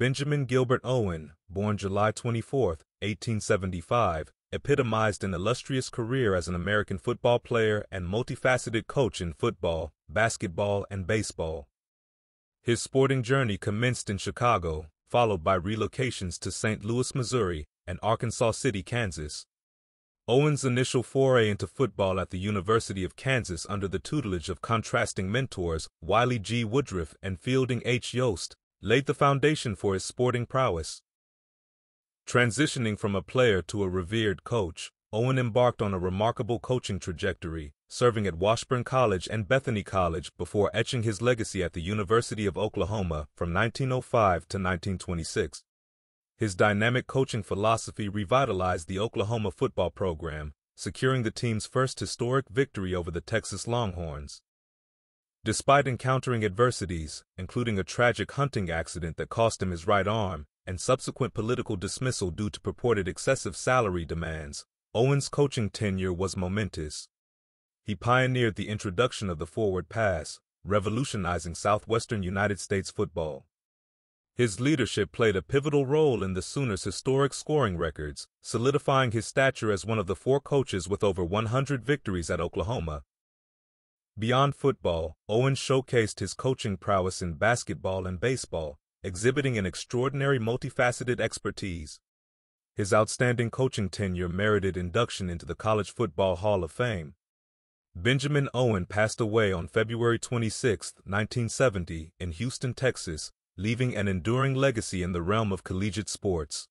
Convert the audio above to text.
Benjamin Gilbert Owen, born July 24, 1875, epitomized an illustrious career as an American football player and multifaceted coach in football, basketball, and baseball. His sporting journey commenced in Chicago, followed by relocations to St. Louis, Missouri, and Arkansas City, Kansas. Owen's initial foray into football at the University of Kansas under the tutelage of contrasting mentors Wylie G. Woodruff and Fielding H. Yost laid the foundation for his sporting prowess. Transitioning from a player to a revered coach, Owen embarked on a remarkable coaching trajectory, serving at Washburn College and Bethany College before etching his legacy at the University of Oklahoma from 1905 to 1926. His dynamic coaching philosophy revitalized the Oklahoma football program, securing the team's first historic victory over the Texas Longhorns. Despite encountering adversities, including a tragic hunting accident that cost him his right arm and subsequent political dismissal due to purported excessive salary demands, Owen's coaching tenure was momentous. He pioneered the introduction of the forward pass, revolutionizing southwestern United States football. His leadership played a pivotal role in the Sooners' historic scoring records, solidifying his stature as one of the four coaches with over 100 victories at Oklahoma. Beyond football, Owen showcased his coaching prowess in basketball and baseball, exhibiting an extraordinary multifaceted expertise. His outstanding coaching tenure merited induction into the College Football Hall of Fame. Benjamin Owen passed away on February 26, 1970, in Houston, Texas, leaving an enduring legacy in the realm of collegiate sports.